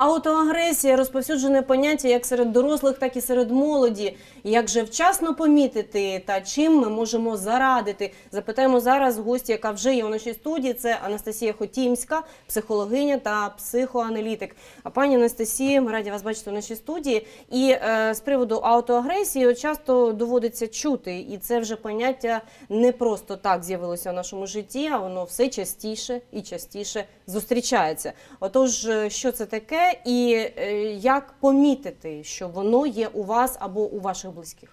Аутоагресія розповсюджене поняття як серед дорослих, так і серед молоді. Як же вчасно помітити та чим ми можемо зарадити? Запитаємо зараз гості, яка вже є у нашій студії. Це Анастасія Хотімська, психологиня та психоаналітик. А пані Анастасія, ми раді вас бачити у нашій студії. І е, з приводу аутоагресії часто доводиться чути, і це вже поняття не просто так з'явилося в нашому житті, а воно все частіше і частіше зустрічається. Отож, е, що це таке, і е, як помітити, що воно є у вас або у ваших близьких?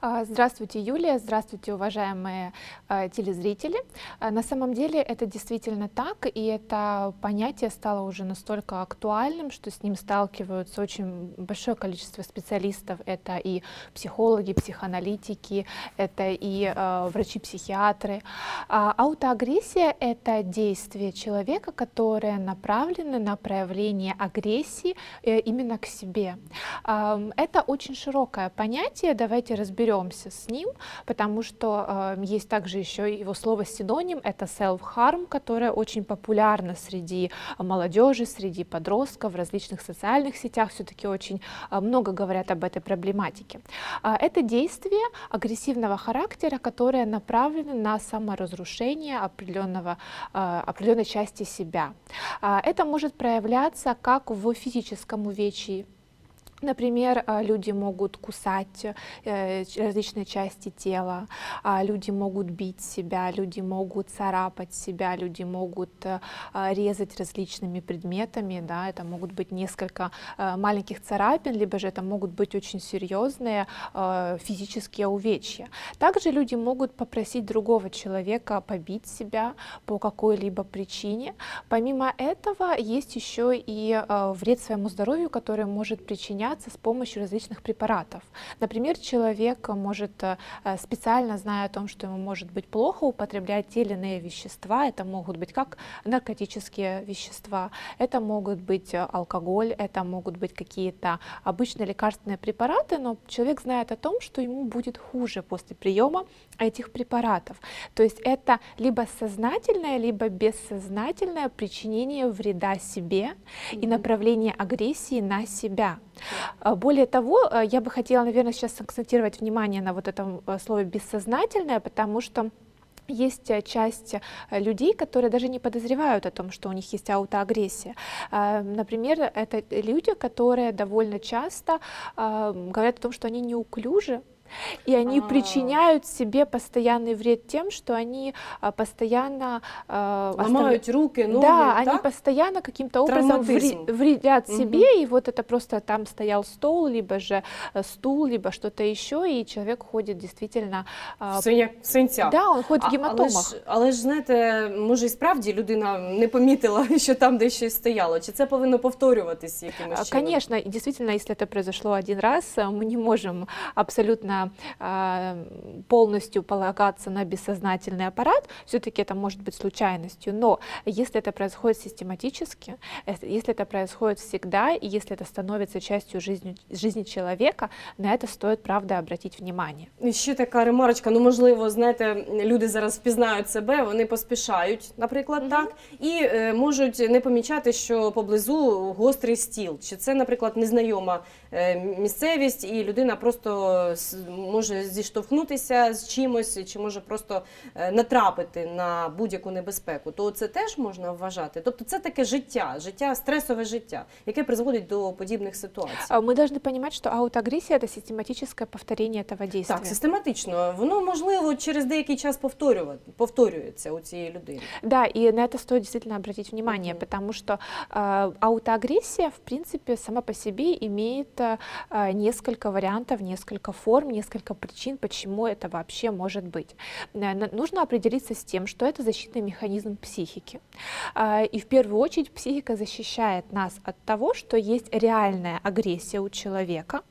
А, Здравствуйте, Юлия, здравствуйте, уважаемые э, телезрители. А, На самом деле это действительно так, и это понятие стало уже настолько актуальным, что с ним сталкиваются очень большое количество специалистов. Это и психологи, психоаналитики, это и врачи-психиатры. А аутоагрессия — это действие человека, которое направлено на проявление агрессии э, именно к себе. Это очень широкое понятие, давайте разберемся с ним, потому что э, есть также еще его слово синоним, это self-harm, которое очень популярно среди молодежи, среди подростков, в различных социальных сетях, все-таки очень э, много говорят об этой проблематике. А, Это действие агрессивного характера, которое направлено на саморазрушение определенного, э, определенной части себя. А, Это может проявляться как в физическом увечье, Например, а, люди могут кусать э, различные части тела, а, люди могут бить себя, люди могут царапать себя, люди могут э, а, резать различными предметами, да, это могут быть несколько э, маленьких царапин, либо же это могут быть очень серьезные физические увечья. Также люди могут попросить другого человека побить себя по какой-либо причине. Помимо этого есть еще и вред своему здоровью, который может причиняться с помощью различных препаратов. Например, человек может э, э, специально зная о том, что ему может быть плохо, употреблять те или иные вещества. Это могут быть как наркотические вещества, это могут быть э, алкоголь, это могут быть какие-то обычные лекарственные препараты, но человек знает о том, что ему будет хуже после приема этих препаратов. То есть это либо сознательное, либо бессознательное причинение вреда себе и направление агрессии на себя. А, Более того, э, я бы хотела, наверное, сейчас акцентировать внимание на вот этом э, слове бессознательное, потому что есть часть людей, которые даже не подозревают о том, что у них есть аутоагрессия. А, Например, это люди, которые довольно часто а, говорят о том, что они неуклюжи, и они А. причиняют себе постоянный вред тем, что они а, постоянно а, оставля- Ламають руки, ноги, да, они так? постоянно каким-то образом вре- Травматизм. вредят Мгм. себе, и вот это просто там стоял стол, либо же э, стул, либо что-то еще, и человек ходит действительно... а, В синя- в синцях. Да, он ходит в А- Але гематомах. ж, але ж знаєте, може і справді людина не помітила, що там де щось стояло. Чи це повинно повторюватись якимось А, чином? Конечно, и действительно, если это произошло один раз, э, мы не можем абсолютно а, полностью полагаться на бессознательный аппарат. Все-таки это может быть случайностью. Но если это происходит систематически, э, если это происходит всегда, и если это становится частью жизни, жизни человека, на это стоит, правда, обратить внимание. І ще така ремарочка. Ну можливо, знаєте, люди зараз впізнають себе, вони поспішають, наприклад, Мгм. так, і е, можуть не помічати, що поблизу гострий стіл. Чи це, наприклад, незнайома е, місцевість, і людина просто с- може зіштовхнутися з чимось, чи може просто е, натрапити на будь-яку небезпеку. То це теж можна вважати. Тобто, це таке життя, життя, стресове життя, яке призводить до подібних ситуацій. А Мы должны понимать, что аутоагрессия — это систематическое повторение этого действия. Так, систематично. Воно можливо через деякий час повторювати, повторюється у цієї людини. Да, и на это стоит действительно обратить внимание, Мгм. потому что э, аутоагрессия, в принципе, сама по себе имеет э, э, несколько вариантов, несколько форм, несколько причин, почему это вообще может быть. Э, Нужно определиться с тем, что это защитный механизм психики. Э, И в первую очередь психика защищает нас от того, что есть реальная агрессия у человека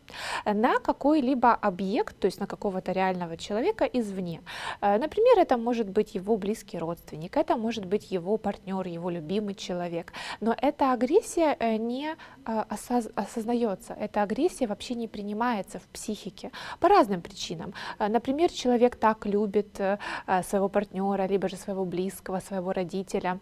на какой-либо объект, то есть на какого-то реального человека извне. Э, Например, это может быть его близкий родственник, это может быть его партнер, его любимый человек. Но эта агрессия э, не э, осоз- осознается, эта агрессия вообще не принимается в психике по разным причинам. Э, Например, человек так любит э, э, своего партнера, либо же своего близкого, своего родителя,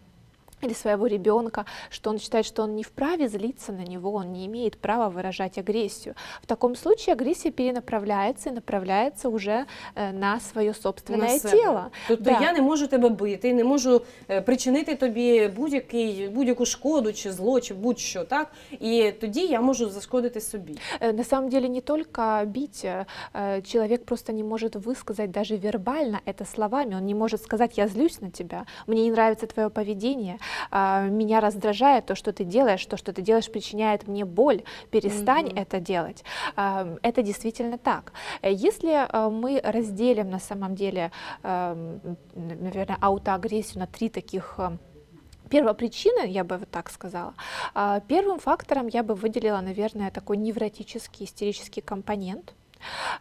или своего ребенка, что он считает, что он не вправе злиться на него, он не имеет права выражать агрессию. В таком случае агрессия перенаправляется и направляется уже э, на свое собственное На себе. тело. Тобто Да. я не можу тебе бити, не можу е, причинити тобі будь-який будь-яку шкоду чи зло, чи будь-що, так? І тоді я можу зашкодити собі. Э, На самом деле не только бить, э, э, человек просто не может высказать даже вербально это словами, он не может сказать «я злюсь на тебя», «мне не нравится твое поведение», а, «меня раздражает то, что ты делаешь, то, что ты делаешь, причиняет мне боль, перестань Мгм. это делать». А, Это действительно так. Если э, мы разделим на самом деле, наверное, аутоагрессию на три таких Первопричина, я бы вот так сказала. А, Первым фактором я бы выделила, наверное, такой невротический, истерический компонент.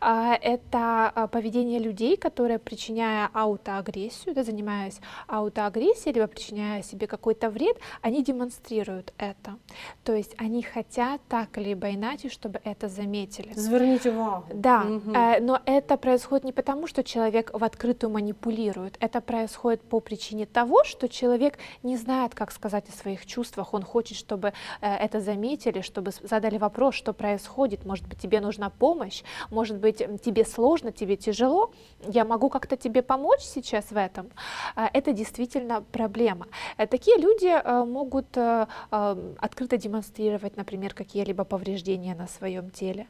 А, Это а, поведение людей, которые, причиняя аутоагрессию, да, занимаясь аутоагрессией, либо причиняя себе какой-то вред, они демонстрируют это. То есть они хотят так либо иначе, чтобы это заметили. Зверніть увагу. Да, э, но это происходит не потому, что человек в открытую манипулирует. Это происходит по причине того, что человек не знает, как сказать о своих чувствах. Он хочет, чтобы э, это заметили, чтобы задали вопрос, что происходит. Может быть, тебе нужна помощь, может быть, тебе сложно, тебе тяжело. Я могу как-то тебе помочь сейчас в этом. А, Это действительно проблема. Э, Такие люди э, могут э, э, открыто демонстрировать, например, какие-либо повреждения на своем теле.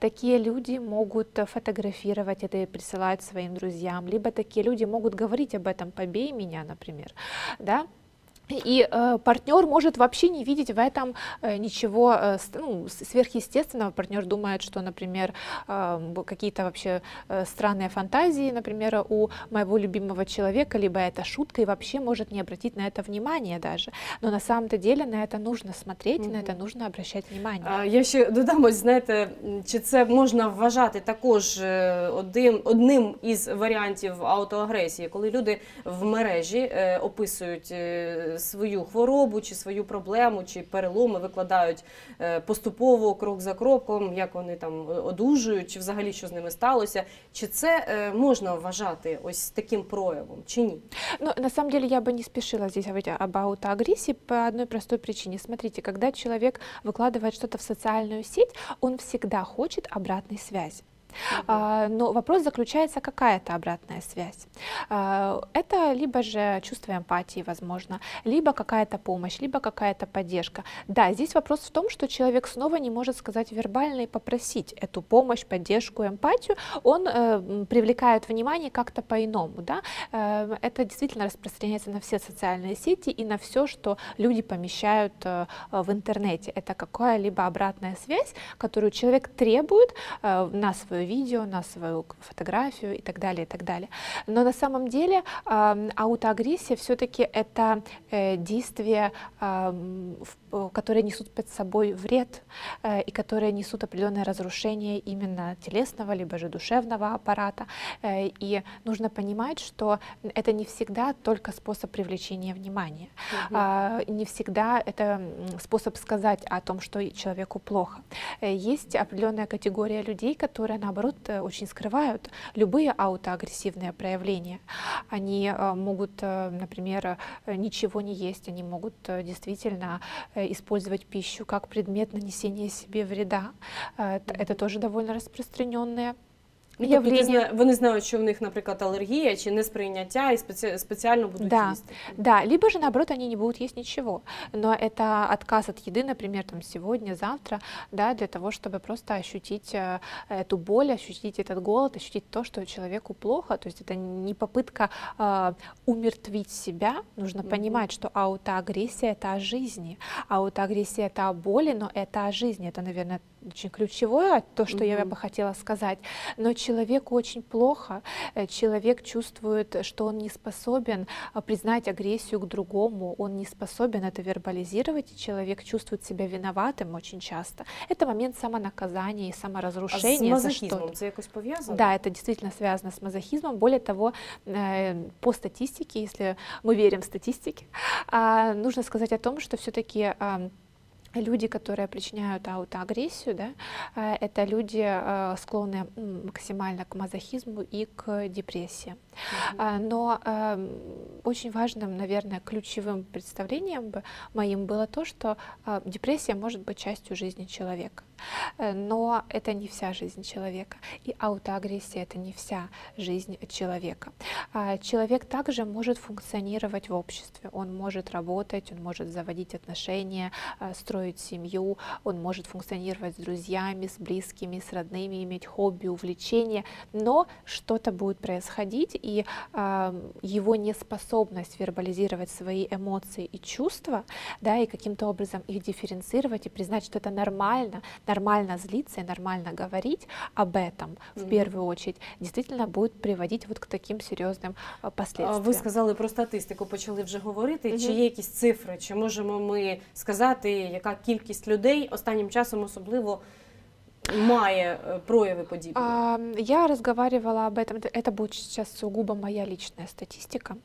Такие люди могут фотографировать это и присылать своим друзьям, либо такие люди могут говорить об этом «побей меня», например, да, и э, партнер может вообще не видеть в этом э, ничего э, с- ну, с- сверхъестественного. Партнер думает, что, например, э, б- какие-то вообще э, странные фантазии, например, у моего любимого человека, либо это шутка, и вообще может не обратить на это внимание даже. Но на самом-то деле на это нужно смотреть, и на это Мгм. нужно обращать внимание. А, Я ще додам, ось, знаєте, м, чи це можна вважати також е, одним, одним із варіантів аутоагресії, коли люди в мережі е, описують е, свою хворобу, чи свою проблему, чи переломи, викладають е, поступово, крок за кроком, як вони там одужують, чи взагалі що з ними сталося. Чи це е, можна вважати ось таким проявом, чи ні? Ну, на самом деле я бы не спешила здесь говорить об аутоагрессии по одной простой причине. Смотрите, когда человек выкладывает что-то в социальную сеть, он всегда хочет обратной связи. А, но вопрос заключается, какая это обратная связь. А, это либо же чувство эмпатии, возможно, либо какая-то помощь, либо какая-то поддержка. Да, здесь вопрос в том, что человек снова не может сказать вербально и попросить эту помощь, поддержку, эмпатию. Он э, привлекает внимание как-то по-иному. Да? Э, это действительно распространяется на все социальные сети и на все, что люди помещают э, в интернете. Это какая-либо обратная связь, которую человек требует на свое видео, на свою фотографию и так далее, и так далее. Но на самом деле ам, аутоагрессия все-таки это э, действия, ам, в- э, которые несут под собой вред э, и которые несут определенное разрушение именно телесного либо же душевного аппарата. Э, И нужно понимать, что это не всегда только способ привлечения внимания. А, Не всегда это способ сказать о том, что человеку плохо. Э, Есть определенная категория людей, которые, наоборот, э, очень скрывают любые аутоагрессивные проявления. Они э, могут, э, например, ничего не есть, они могут действительно использовать пищу как предмет нанесения себе вреда. Это тоже довольно распространенное Ну, тобто ти явление. зна- вони знають, що в них, наприклад, алергія чи несприйняття, і спеці... спеціально будуть Да. їсти. Да, либо же наоборот они не будут есть ничего. Но это отказ от еды, например, там сегодня, завтра, да, для того, чтобы просто ощутить э, эту боль, ощутить этот голод, ощутить то, что человеку плохо. То есть это не попытка э, умертвить себя. Нужно Мгм. понимать, что аутоагрессия это о жизни, аутоагрессия это о боли, но это о жизни. Это, наверное, очень ключевое, то, что я Мгм. бы хотела сказать. Но человеку очень плохо, э, человек чувствует, что он не способен а, признать агрессию к другому, он не способен это вербализировать, и человек чувствует себя виноватым очень часто. Это момент самонаказания и А саморазрушения за мазохізмом что-то. це якось пов'язано? Да, это действительно связано с мазохизмом. Более того, э, по статистике, если мы верим статистике, а, нужно сказать о том, что все-таки люди, которые причиняют аутоагрессию, да, э, это люди э, склонны м, максимально к мазохизму и к депрессии. А, Но эм, очень важным, наверное, ключевым представлением моим было то, что э, депрессия может быть частью жизни человека. Э, Но это не вся жизнь человека. И аутоагрессия это не вся жизнь человека. А, Человек также может функционировать в обществе. Он может работать, он может заводить отношения, э, строить семью, он может функционировать с друзьями, с близкими, с родными, иметь хобби, увлечения. Но что-то будет происходить, и а, его неспособность вербализировать свои эмоции и чувства, да, и каким-то образом их дифференцировать и признать, что это нормально, нормально злиться и нормально говорить об этом в Мгм. первую очередь, действительно будет приводить вот к таким серьезным а, А последствиям. Ви сказали про статистику, почали вже говорити. Чи є якісь цифри? Чи можемо ми сказати, яка кількість людей останнім часом особливо має е, прояви подібні? А, Я разговаривала об этом, это- это будет сейчас сугубо моя личная статистика.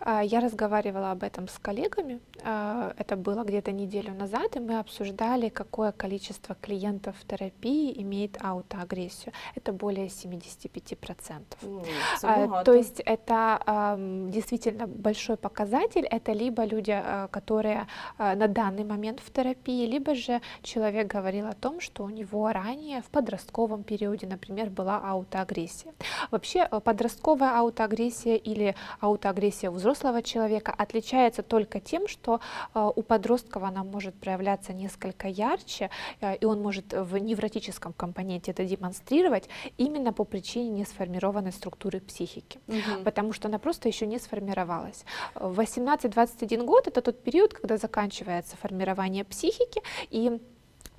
А, Я разговаривала об этом с коллегами, а, это было где-то неделю назад, и мы обсуждали, какое количество клиентов в терапии имеет аутоагрессию. Это более 75%. Ну, це А, багато. То есть это ам, действительно большой показатель. Это либо люди, а, которые а, на данный момент в терапии, либо же человек говорил о том, что у него ранее в подростковом периоде, например, была аутоагрессия. Вообще э, подростковая аутоагрессия или аутоагрессия у взрослого человека отличается только тем, что э, у подростков она может проявляться несколько ярче, э, и он может в невротическом компоненте это демонстрировать именно по причине несформированной структуры психики Мгм. потому что она просто еще не сформировалась. В 18-21 год это тот период, когда заканчивается формирование психики, и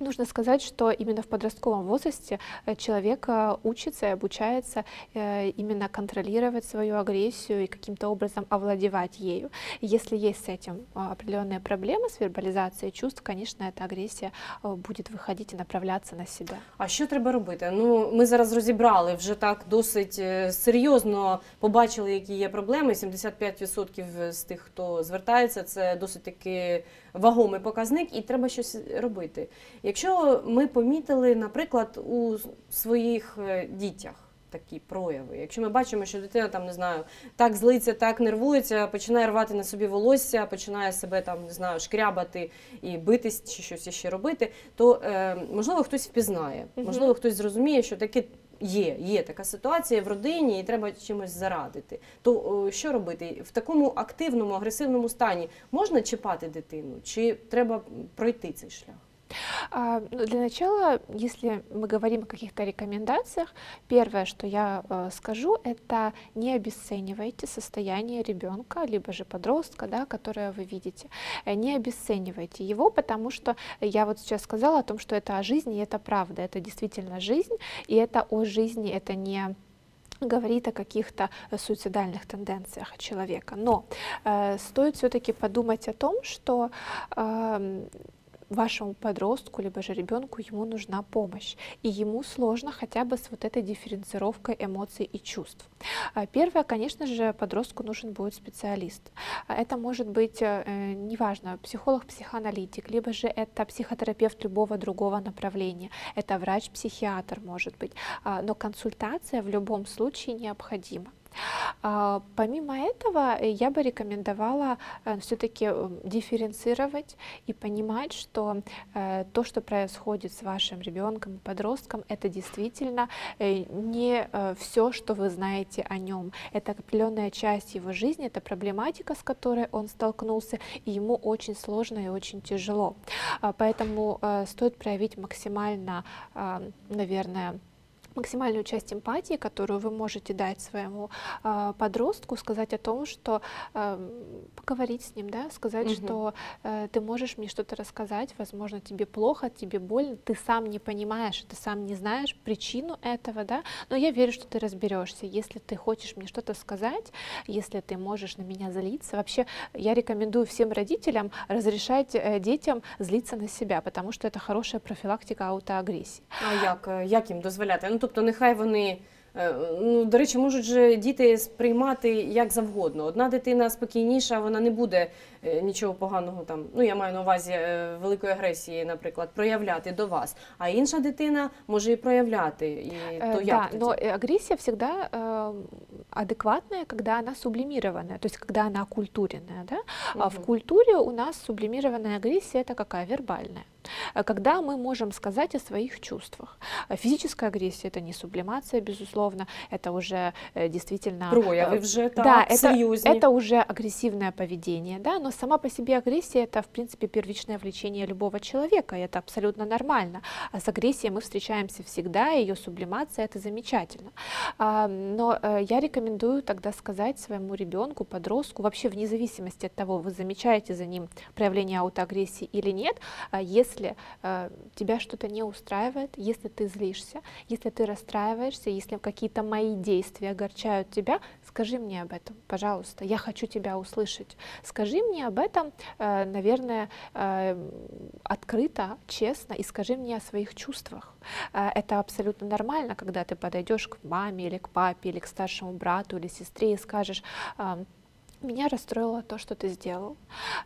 Нужно сказать, что именно в подростковом возрасте э, человек э, учится и обучается э, именно контролировать свою агрессию и каким-то образом овладевать ею. Если есть с этим а, определенные проблемы с вербализацией чувств, конечно, эта агрессия э, будет выходить и направляться на себя. А що треба робити? Ну, ми зараз розібрали вже так досить е, серйозно побачили, які є проблеми. 75% з тих, хто звертається, це досить таки Вагомий показник, і треба щось робити. Якщо ми помітили, наприклад, у своїх е, дітях. Такі прояви. Якщо ми бачимо, що дитина там не знаю, так злиться, так нервується, починає рвати на собі волосся, починає себе там не знаю, шкрябати і битись чи щось ще робити, то е, можливо хтось впізнає, можливо, хтось зрозуміє, що таке є, є така ситуація в родині, і треба чимось зарадити. То що робити в такому активному, агресивному стані можна чіпати дитину, чи треба пройти цей шлях? А, ну, Для начала, если мы говорим о каких-то рекомендациях, первое, что я э, скажу, это не обесценивайте состояние ребенка, либо же подростка, да, которое вы видите. Э, Не обесценивайте его, потому что я вот сейчас сказала о том, что это о жизни, и это правда, это действительно жизнь, и это о жизни, это не говорит о каких-то э, суицидальных тенденциях человека. Но э, стоит все-таки подумать о том, что эм, вашему подростку, либо же ребенку ему нужна помощь. И ему сложно хотя бы с вот этой дифференцировкой эмоций и чувств. А, Первое, конечно же, подростку нужен будет специалист. А Это может быть, э, неважно, психолог, психоаналитик, либо же это психотерапевт любого другого направления, это врач-психиатр может быть. А, Но консультация в любом случае необходима. А, Помимо этого, э, я бы рекомендовала все-таки дифференцировать и понимать, что э, то, что происходит с вашим ребенком и подростком, это действительно э, не все, что вы знаете о нем. Это определенная часть его жизни, это проблематика, с которой он столкнулся, и ему очень сложно и очень тяжело. А, Поэтому э, стоит проявить максимально, наверное, максимальную часть эмпатии, которую вы можете дать своему а, подростку, сказать о том, что а, поговорить с ним, да, сказать, Мгм. что э, ты можешь мне что-то рассказать, возможно, тебе плохо, тебе больно, ты сам не понимаешь, ты сам не знаешь причину этого, да, но я верю, что ты разберешься. Если ты хочешь мне что-то сказать, если ты можешь на меня злиться, вообще я рекомендую всем родителям разрешать э, детям злиться на себя, потому что это хорошая профилактика аутоагрессии. А як, як їм дозволяти? Ну тобто, нехай вони Е, Ну, до речі, можуть же діти сприймати як завгодно. Одна дитина спокійніша, вона не буде е, нічого поганого там. Ну я маю на увазі е, великої агресії, наприклад, проявляти до вас. А інша дитина може і проявляти. І Э, то да, як тоді? но э, агрессия всегда э, адекватная, когда она сублимированная, то есть когда она оккультуренная. Да? А в Мгм. культуре у нас сублимированная агрессия это какая? Вербальная. Э, Когда мы можем сказать о своих чувствах. А Физическая агрессия это не сублимация, безусловно, это уже э, действительно Прояви э, вже так, да, это, серйозні. это уже агрессивное поведение, да, но сама по себе агрессия это, в принципе, первичное влечение любого человека, и это абсолютно нормально. А с агрессией мы встречаемся всегда, ее сублимация это замечательно. А, но э, я рекомендую тогда сказать своему ребенку, подростку, вообще вне зависимости от того, вы замечаете за ним проявление аутоагрессии или нет, а если э, тебя что-то не устраивает, если ты злишься, если ты расстраиваешься, если какие-то мои действия огорчают тебя, скажи мне об этом, пожалуйста, я хочу тебя услышать. Скажи мне об этом, э, наверное, э, открыто, честно, и скажи мне о своих чувствах. Э, Это абсолютно нормально, когда ты подойдешь к маме или к папе или к старшему брату или сестре и скажешь, «А, меня расстроило то, что ты сделал,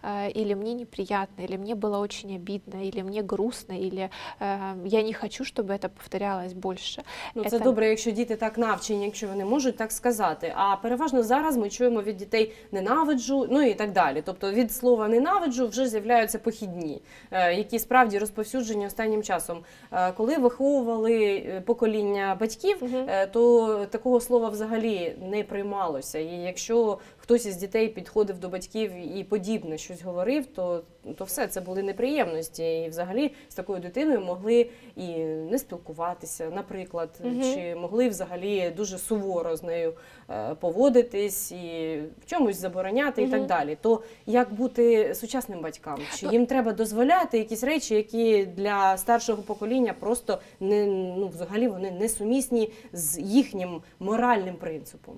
Э, или мне неприятно, или мне было очень обидно, или мне грустно, или э, я не хочу, чтобы это повторялось больше. Ну, це Це- добре, якщо діти так навчені, якщо вони можуть так сказати. А переважно зараз ми чуємо від дітей ненавиджу, ну і так далі. Тобто від слова ненавиджу вже з'являються похідні, е, які справді розповсюджені останнім часом. Е, Коли виховували е, покоління батьків, Мгм. е, то такого слова взагалі не приймалося. І якщо хтось із дітей підходив до батьків і подібне щось говорив, то, то все це були неприємності. І взагалі з такою дитиною могли і не спілкуватися, наприклад, Мгм. чи могли взагалі дуже суворо з нею е, поводитись і в чомусь забороняти і так далі. То як бути сучасним батькам? Чи їм треба дозволяти якісь речі, які для старшого покоління просто не ну взагалі вони несумісні з їхнім моральним принципом?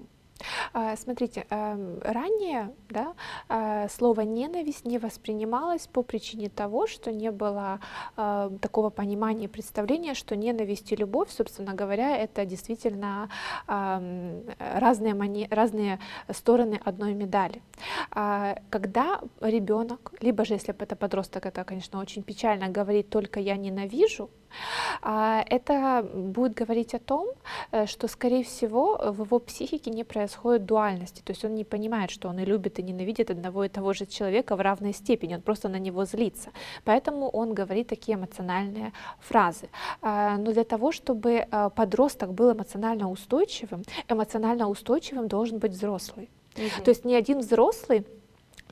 А, Смотрите, эм, ранее да, э, слово ненависть не воспринималось по причине того, что не было э, такого понимания и представления, что ненависть и любовь, собственно говоря, это действительно разные, мани- разные стороны одной медали. А, Когда ребенок, либо же если это подросток, это, конечно, очень печально, говорит только я ненавижу, а, это будет говорить о том, э, что, скорее всего, в его психике не происходит дуальности, то есть он не понимает, что он и любит, и ненавидит одного и того же человека в равной степени, он просто на него злится. Поэтому он говорит такие эмоциональные фразы. А, Но для того, чтобы э, подросток был эмоционально устойчивым, эмоционально устойчивым должен быть взрослый. То есть ни один взрослый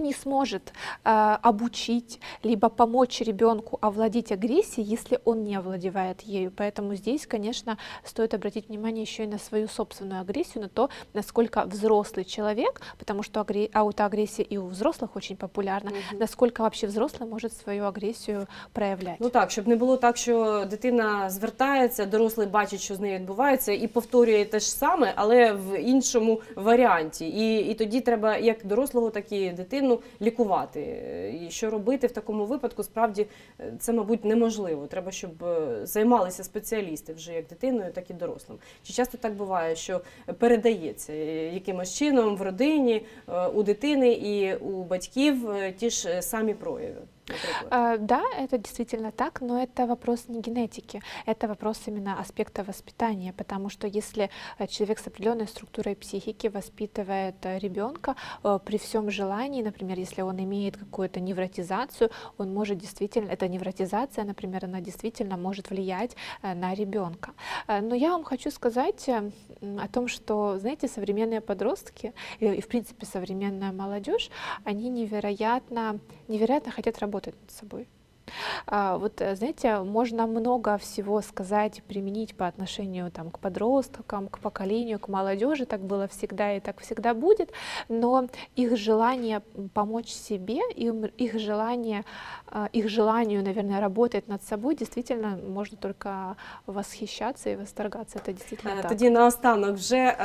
не сможет э, обучить либо помочь ребенку овладеть агрессией, если он не овладевает ею. Поэтому здесь, конечно, стоит обратить внимание еще и на свою собственную агрессию, на то, насколько взрослый человек, потому что агре- аутоагрессия и у взрослых очень популярна, Мгм. насколько вообще взрослый может свою агрессию проявлять. Ну так, щоб не було так, що дитина звертається, дорослий бачить, що з нею відбувається, і повторює те ж саме, але в іншому варіанті. І, і тоді треба як дорослого, так і Дитину лікувати. І що робити в такому випадку, справді е, це, мабуть, неможливо. Треба, щоб е, займалися спеціалісти вже як дитиною, так і дорослим. Чи часто так буває, що передається е, якимось чином в родині, е, у дитини і у батьків е, ті ж е, самі прояви? А, Да, это действительно так, но это вопрос не генетики, это вопрос именно аспекта воспитания, потому что если э, человек с определенной структурой психики воспитывает э, ребенка э, при всем желании, например, если он имеет какую-то невротизацию, он может действительно, эта невротизация, например, она действительно может влиять на ребенка. Но я вам хочу сказать о том, что, знаете, современные подростки и, в принципе, современная молодежь, они невероятно, невероятно хотят работать над собой. А, Вот, э, знаете, можно много всего сказать и применить по отношению там, к подросткам, к поколению, к молодежи. Так было всегда и так всегда будет. Но их желание м, помочь себе, им- их желание, а, их желанию, наверное, работать над собой, действительно можно только восхищаться и восторгаться. Это действительно Е, так. Тоді наостанок вже е,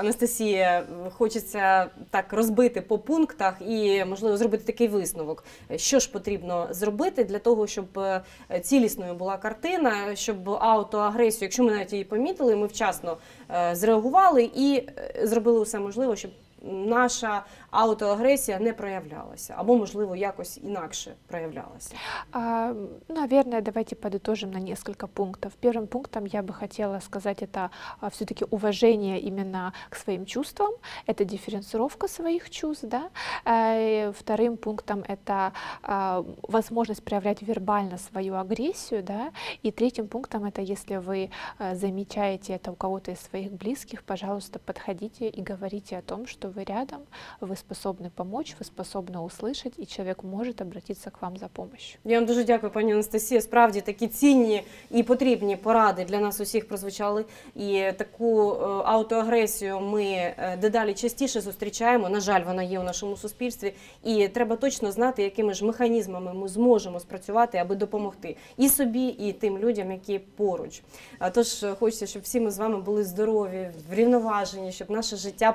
Анастасія хочеться так розбити по пунктах і можливо зробити такий висновок. Що ж потрібно зробити для того, важливо, щоб е, цілісною була картина, щоб аутоагресію, якщо ми навіть її помітили, ми вчасно е, зреагували і е, зробили все можливе, щоб наша аутоагресія не проявлялася, або можливо якось інакше проявлялася. А, Наверное, давайте подытожим на несколько пунктов. Первым пунктом я бы хотела сказать это все-таки уважение именно к своим чувствам, это дифференцировка своих чувств, да. Э, Вторым пунктом это а, возможность проявлять вербально свою агрессию, да. И третьим пунктом это если вы э, замечаете это у кого-то из своих близких, пожалуйста, подходите и говорите о том, что вы рядом, вы способны помочь, вы способны услышать, и человек может обратиться к вам за помощью. Я вам дуже дякую, пані Анастасія. Справді такі цінні і потрібні поради для нас усіх прозвучали. І таку е, аутоагресію ми е, дедалі частіше зустрічаємо. На жаль, вона є у нашому суспільстві. І треба точно знати, якими ж механізмами ми зможемо спрацювати, аби допомогти і собі, і тим людям, які поруч. А Тож е, хочеться, щоб всі ми з вами були здорові, врівноважені, щоб наше життя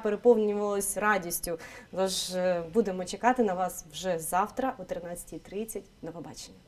переповнювалось радістю. Тож будемо чекати на вас вже завтра о 13.30. До побачення.